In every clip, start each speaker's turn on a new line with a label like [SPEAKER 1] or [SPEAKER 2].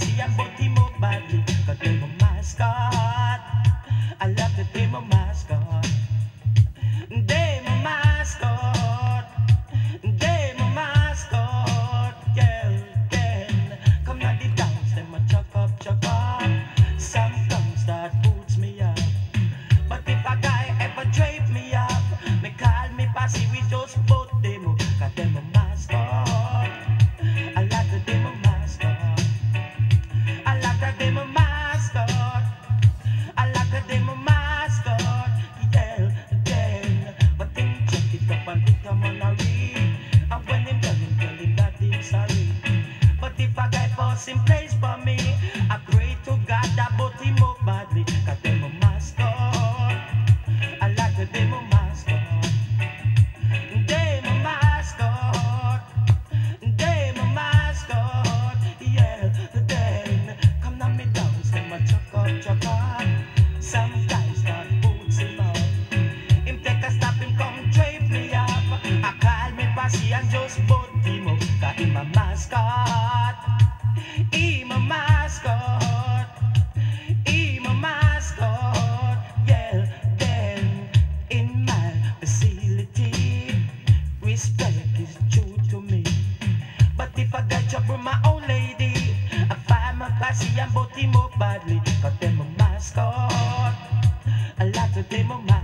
[SPEAKER 1] I love the Timo Valley, got the mascot. I love the pass him place for me, I pray to God that put him up badly. Cause them a mascot. I like the them a mascot. Them a mascot. Them a mascot. Yeah, then come down me dance, them a chuck up, chuck up. Some guys start boots him up. Him take a stop, him come drape me up. I call me posse and just put him up. Cause him a mascot. With my old lady, I find my posse and put him up badly. Got them a mascot. A lot of them a mascot.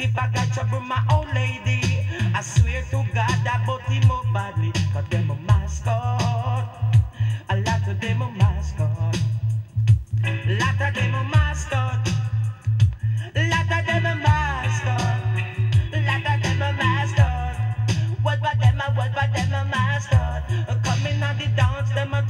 [SPEAKER 1] If I got trouble my old lady, I swear to God I put him up badly. Cause them a mascot. A lot of them a mascot. Lot of them a mascot. Lot of them a mascot. Lot of them a mascot. What about them what about them a mascot? Coming on the dance, them a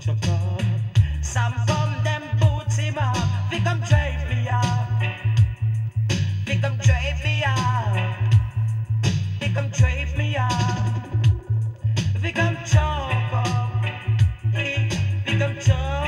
[SPEAKER 1] Some from them boots him up, come drive me up. They come drive me up. Come drive me up. Come choke up. Come choke